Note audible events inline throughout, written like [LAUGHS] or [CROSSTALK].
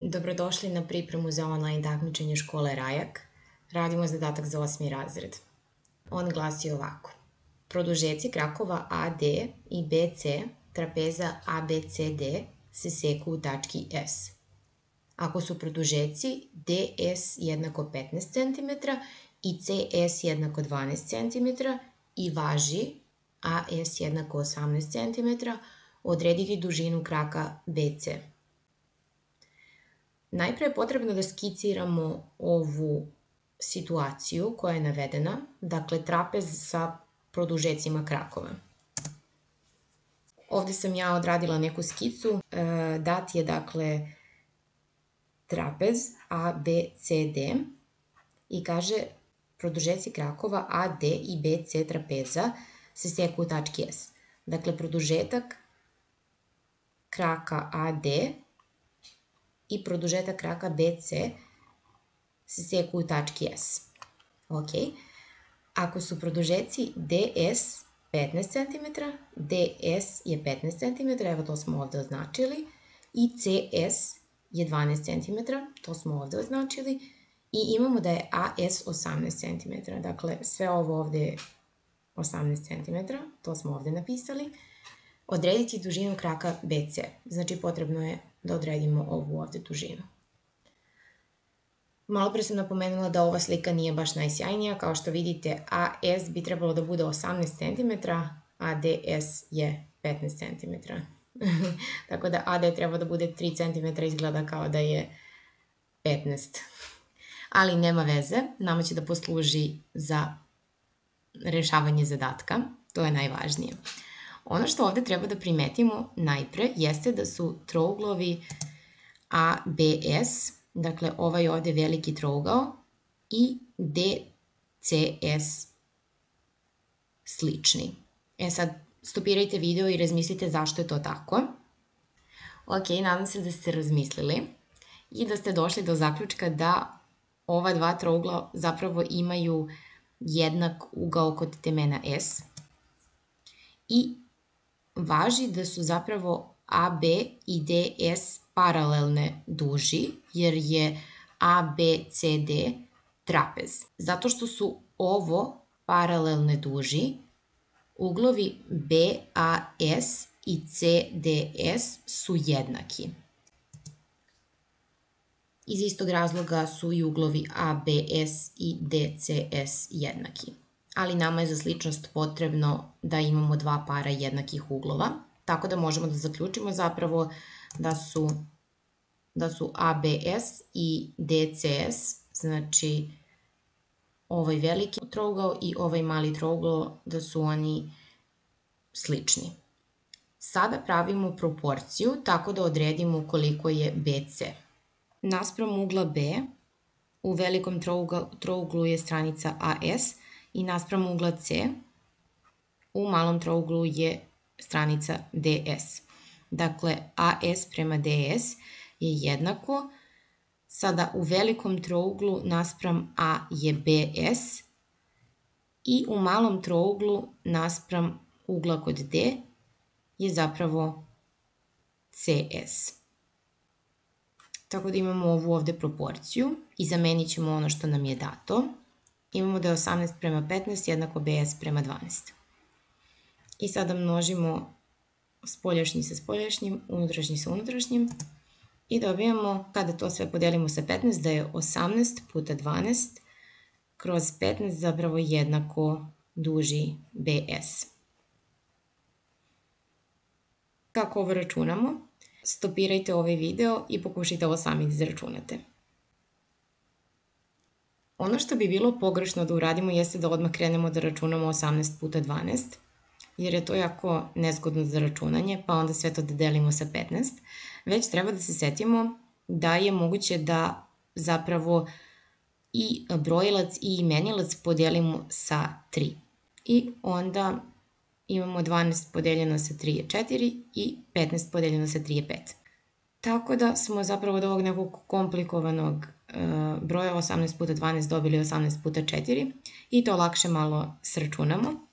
Dobrodošli na pripremu za online takmičenje škole Rajak. Radimo zadatak za osmi razred. On glasi ovako. Produžeci krakova AD i BC trapeza ABCD se seku u tački S. Ako su produžeci DS jednako 15 cm i CS jednako 12 cm i važi AS jednako 18 cm, odrediti dužinu kraka BC. Najpre je potrebno da skiciramo ovu situaciju koja je navedena, dakle trapez sa produžecima krakova. Ovde sam ja odradila neku skicu, e, dat je dakle trapez ABCD i kaže produžeci krakova AD i BC trapeza se seku u tački S. Dakle, produžetak kraka AD i produžetak kraka BC se seku u tački S. Ok. Ako su produžeci DS 15 cm, DS je 15 cm, evo to smo ovde označili, i CS je 12 cm, to smo ovde označili, i imamo da je AS 18 cm, dakle sve ovo ovde je 18 cm, to smo ovde napisali. Odrediti dužinu kraka BC, znači potrebno je da odredimo ovu ovde dužinu. Malo pre sam napomenula da ova slika nije baš najsjajnija, kao što vidite AS bi trebalo da bude 18 cm, a DS je 15 cm. [LAUGHS] Tako da AD treba da bude 3 cm, izgleda kao da je 15. Ali nema veze, nama će da posluži za rešavanje zadatka, to je najvažnije. Ono što ovde treba da primetimo najpre jeste da su trouglovi ABS, dakle ovaj ovde veliki trougao, i DCS slični. E sad, stopirajte video i razmislite zašto je to tako. Ok, nadam se da ste razmislili i da ste došli do zaključka da ova dva trougla zapravo imaju jednak ugao kod temena S i važi da su zapravo AB i DS paralelne duži, jer je ABCD trapez. Zato što su ovo paralelne duži, uglovi BAS i CDS su jednaki. Iz istog razloga su i uglovi ABS i DCS jednaki ali nama je za sličnost potrebno da imamo dva para jednakih uglova, tako da možemo da zaključimo zapravo da su, da su ABS i DCS, znači ovaj veliki trougao i ovaj mali trougao, da su oni slični. Sada pravimo proporciju tako da odredimo koliko je BC. Naspram ugla B, u velikom trouglu je stranica AS, i naspram ugla C u malom trouglu je stranica DS. Dakle, AS prema DS je jednako. Sada u velikom trouglu naspram A je BS i u malom trouglu naspram ugla kod D je zapravo CS. Tako da imamo ovu ovde proporciju i zamenit ćemo ono što nam je dato imamo da je 18 prema 15 jednako bs prema 12. I sada množimo spoljašnji sa spoljašnjim, unutrašnji sa unutrašnjim i dobijamo, kada to sve podelimo sa 15, da je 18 puta 12 kroz 15 zapravo jednako duži bs. Kako ovo računamo? Stopirajte ovaj video i pokušajte ovo sami da. Ono što bi bilo pogrešno da uradimo jeste da odmah krenemo da računamo 18 puta 12, jer je to jako nezgodno za računanje, pa onda sve to da delimo sa 15, već treba da se setimo da je moguće da zapravo i brojilac i imenilac podelimo sa 3. I onda imamo 12 podeljeno sa 3 je 4 i 15 podeljeno sa 3 je 5. Tako da smo zapravo od ovog nekog komplikovanog E, broja 18 puta 12 dobili 18 puta 4 i to lakše malo sračunamo.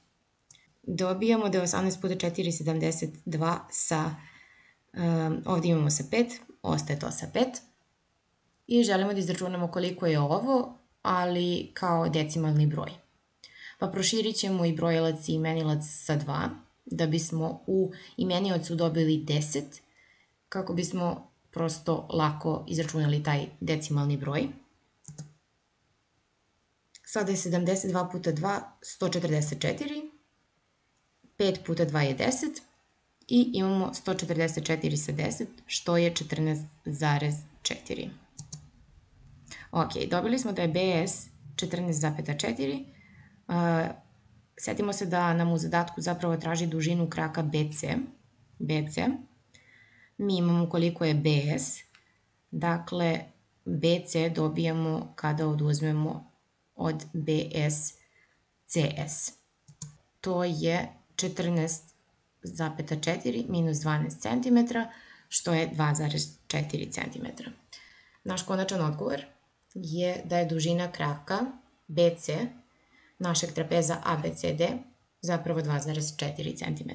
Dobijamo da je 18 puta 4 72 sa, um, ovdje imamo sa 5, ostaje to sa 5. i želimo da izračunamo koliko je ovo, ali kao decimalni broj. Pa proširit ćemo i brojilac i imenilac sa 2, da bismo u imeniocu dobili 10, kako bismo prosto lako izračunali taj decimalni broj. Sada je 72 puta 2, 144, 5 puta 2 je 10 i imamo 144 sa 10, što je 14,4. Ok, dobili smo da je BS 14,4. Uh, setimo se da nam u zadatku zapravo traži dužinu kraka BC. BC. Mi imamo koliko je BS. Dakle, BC dobijamo kada oduzmemo od BS CS. To je 14,4 minus 12 cm, što je 2,4 cm. Naš konačan odgovor je da je dužina kraka BC našeg trapeza ABCD zapravo 2,4 cm.